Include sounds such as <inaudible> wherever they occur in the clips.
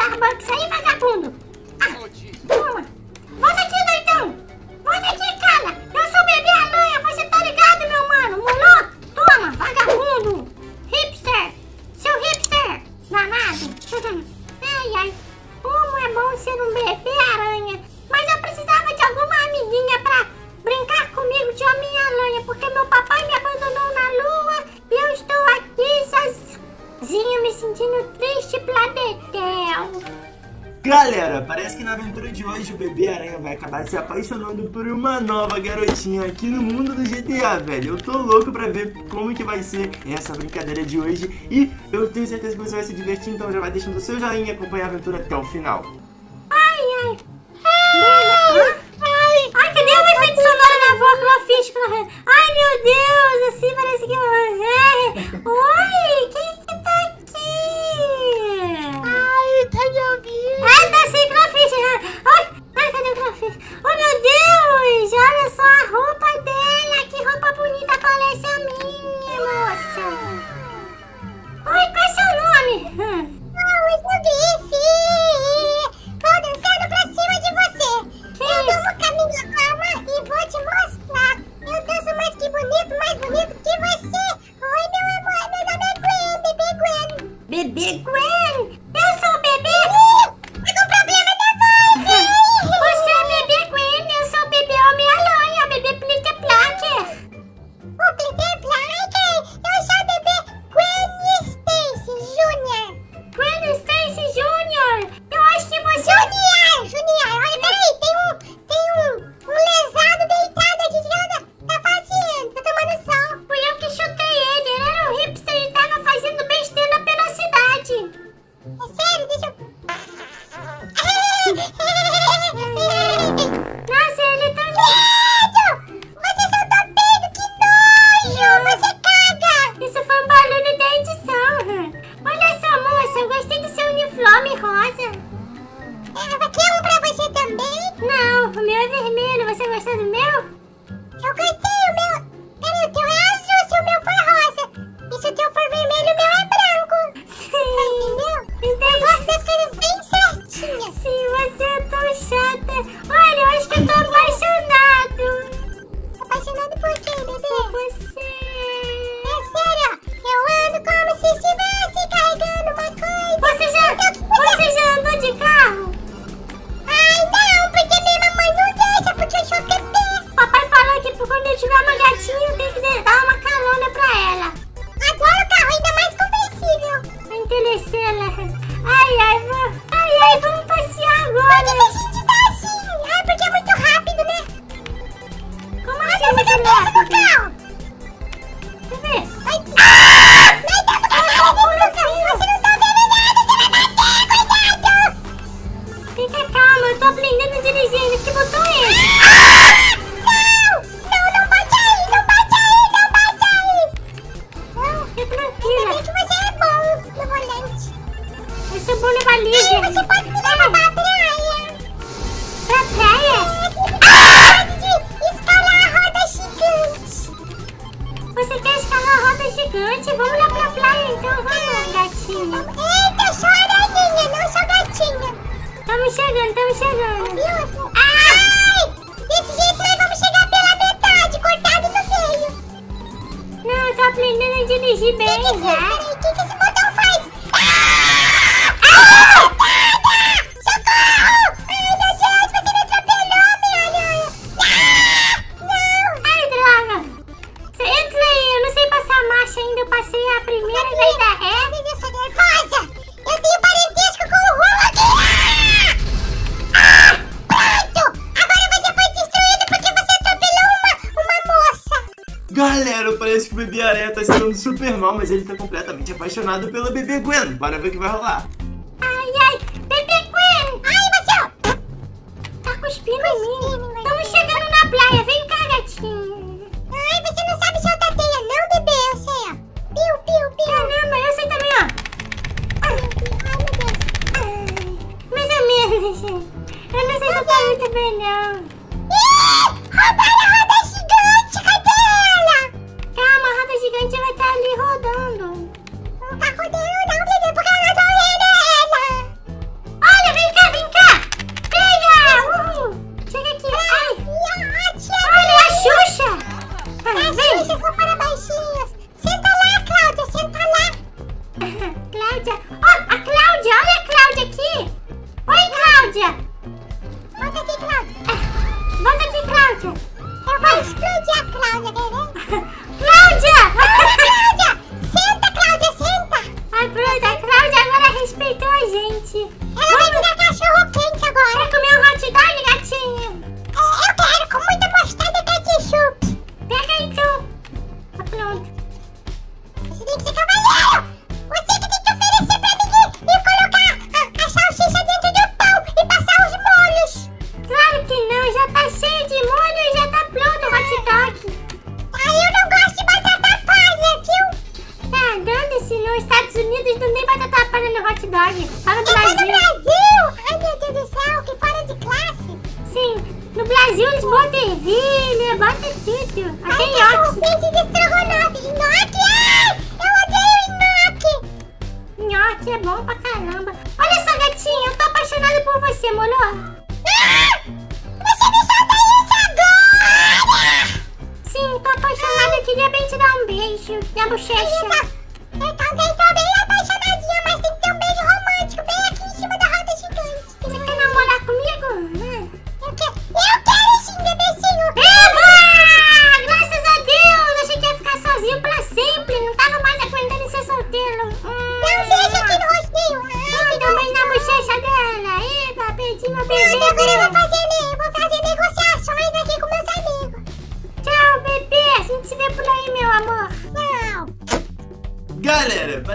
Starbucks aí, vagabundo? Ah, toma. Volta aqui, doidão. Volta aqui, cara. Eu sou bebê aranha, você tá ligado, meu mano? Molô? Toma, vagabundo. Hipster. Seu hipster. Danado. <laughs> ai, ai. Como é bom ser um bebê aranha. Mas eu precisava de alguma amiguinha pra brincar comigo de Homem-Aranha, porque meu papai me abandonou na lua e eu estou aqui sozinho me sentindo Galera, parece que na aventura de hoje o bebê aranha vai acabar se apaixonando por uma nova garotinha aqui no mundo do GTA, velho. Eu tô louco pra ver como que vai ser essa brincadeira de hoje e eu tenho certeza que você vai se divertir, então já vai deixando o seu joinha e acompanhar a aventura até o final. Ai, ai. me beijar. Né? Galera, parece que o bebê aranha tá se dando super mal, mas ele tá completamente apaixonado pela bebê Gwen. Bora ver o que vai rolar. hot dog. Só no Brasil. É no Brasil? Ai, meu Deus do céu, que fora de classe. Sim, no Brasil eles botam ervilha, botam tudo. Até nhoque. Ai, de estrogonofe. Nhoque, ai! Eu odeio nhoque. Nhoque é bom pra caramba. Olha só, gatinha, eu tô apaixonada por você, molho. Ah! Você me solta isso agora! Sim, tô apaixonada. Eu queria bem te dar um beijo Minha bochecha.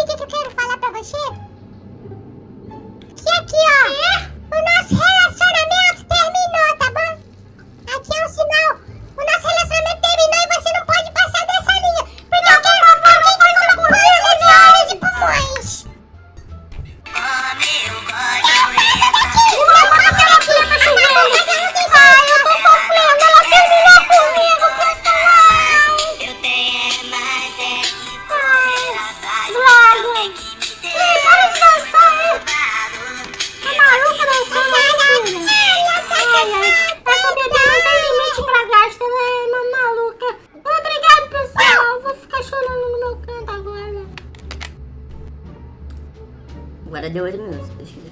sabe o que, que eu quero falar pra você? Que aqui, ó, é? o nosso relacionamento